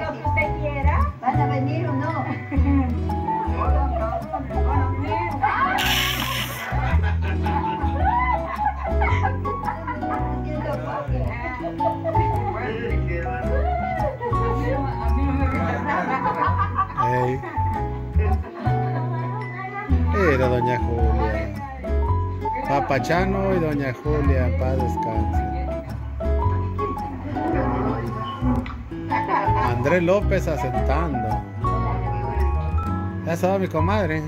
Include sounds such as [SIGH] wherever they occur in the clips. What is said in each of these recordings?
lo que usted quiera. ¿Van a venir o no? [LAUGHS] Hey. Era doña Julia. Papachano y doña Julia, paz descanse. Andrés López asentando. Ya estaba mi comadre.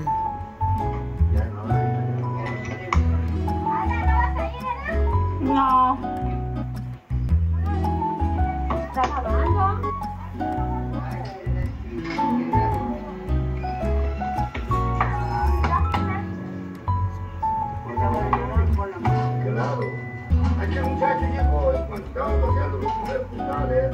No. ¿Estás hablando? Claro. Aquel muchacho llegó y cuando estaba paseando los primeros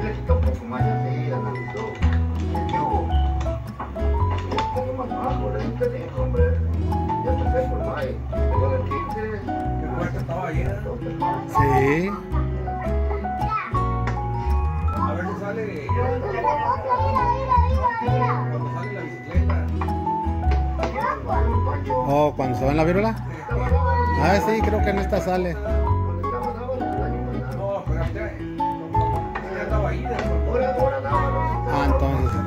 Y le un poco más poco más bajo, le dije, te hombre. Ya empecé por. Tengo el 15. ¿Qué estaba más. Sí. A ver si sale. Cuando sale la bicicleta. Oh, cuando se va en la viruela. Ah, sí, creo que en esta sale. No, pero Ah, entonces.